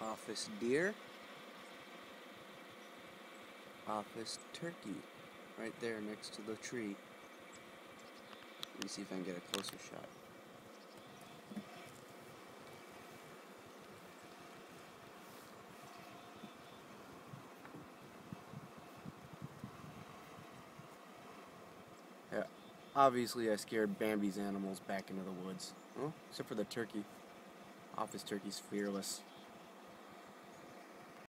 Office deer. Office turkey. Right there next to the tree. Let me see if I can get a closer shot. Yeah, obviously I scared Bambi's animals back into the woods. Well, except for the turkey. Office turkey's fearless.